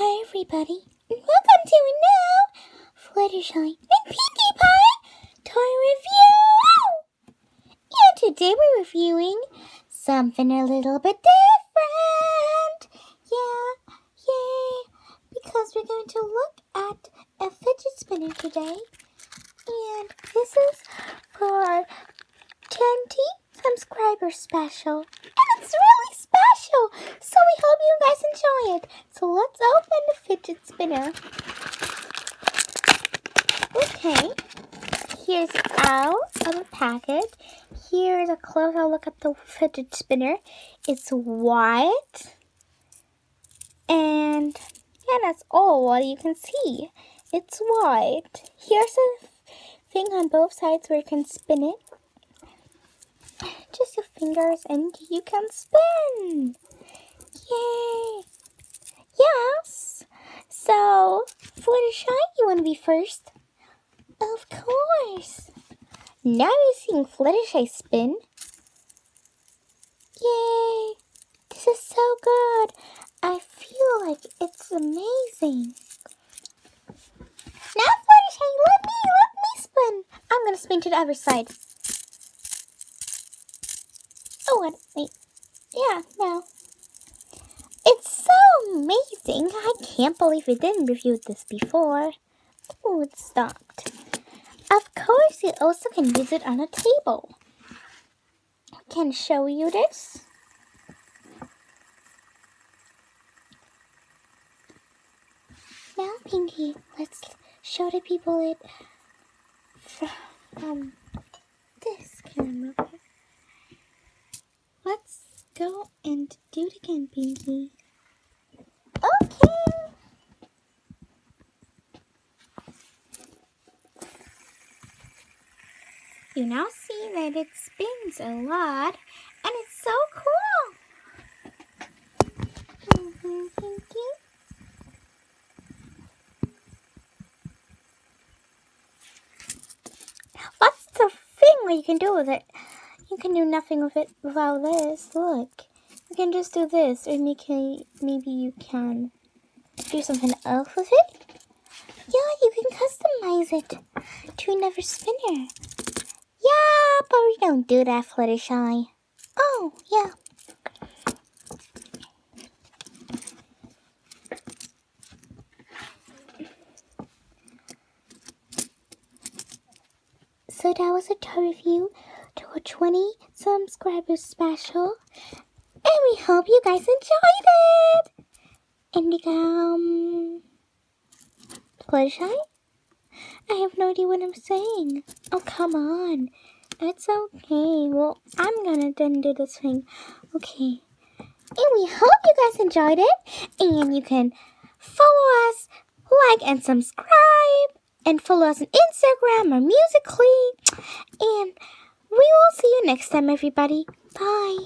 Hi everybody, and welcome to a new Fluttershy and Pinkie Pie toy review! And today we're reviewing something a little bit different. Yeah, yay! Because we're going to look at a fidget spinner today. And this is for our 20 subscriber special. And it's really special! So we hope you guys enjoy it. So let's open the fidget spinner. Okay, here's out of the packet. Here's a closer look at the fidget spinner. It's white. And yeah, that's all what you can see. It's white. Here's a thing on both sides where you can spin it. Just your fingers and you can spin. Yay! Yes. So, Fluttershy, you want to be first? Of course. Now you're seeing Fluttershy spin. Yay! This is so good. I feel like it's amazing. Now, Fluttershy, let me, let me spin. I'm to spin to the other side. Oh, wait. Yeah, no. It's so amazing. I can't believe we didn't review this before. Oh, it stopped. Of course, you also can use it on a table. I can show you this. Now, Pinkie, let's show the people it from um, this camera. Go and do it again, Pinkie. Okay. You now see that it spins a lot, and it's so cool. Mm-hmm, Pinkie. What's the thing that you can do with it? You can do nothing with it without this. Look. You can just do this, or maybe, maybe you can do something else with it. Yeah, you can customize it to another spinner. Yeah, but we don't do that, Fluttershy. Oh, yeah. So that was a tour review to 20 subscribers special. And we hope you guys enjoyed it. And um, Fluttershy? I have no idea what I'm saying. Oh, come on. It's okay. Well, I'm gonna then do this thing. Okay. And we hope you guys enjoyed it. And you can follow us, like, and subscribe. And follow us on Instagram or Musically. And we will see you next time, everybody. Bye.